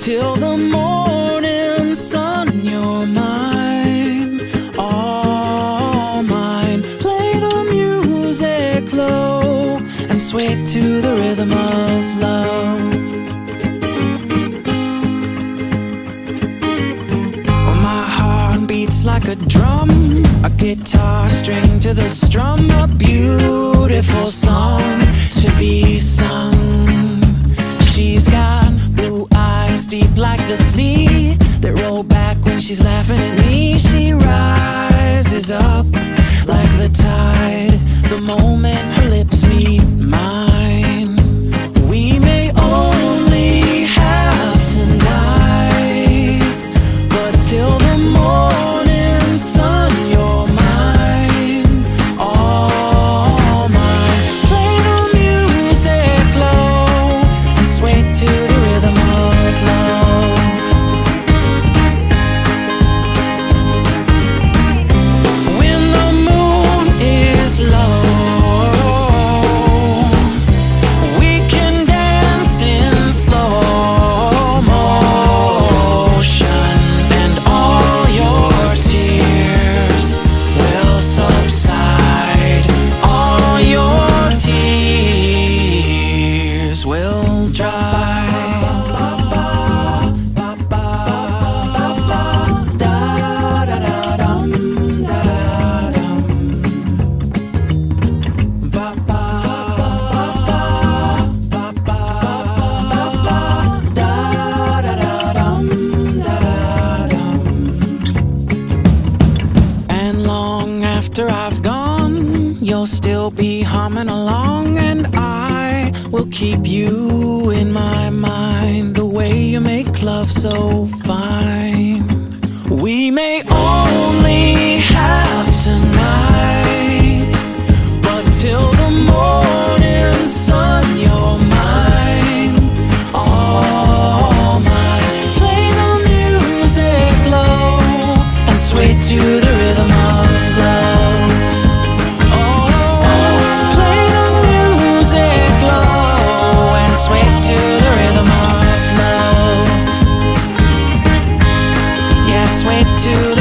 till the morning sun, you're mine, all mine. Play the music low and sway to the rhythm of love. My heart beats like a drum, a guitar string to the strum, a beautiful song to be sung. The sea that roll back when she's laughing at me. She rises up like the tide the moment after I've gone, you'll still be humming along, and I will keep you in my mind. The way you make love so fine. to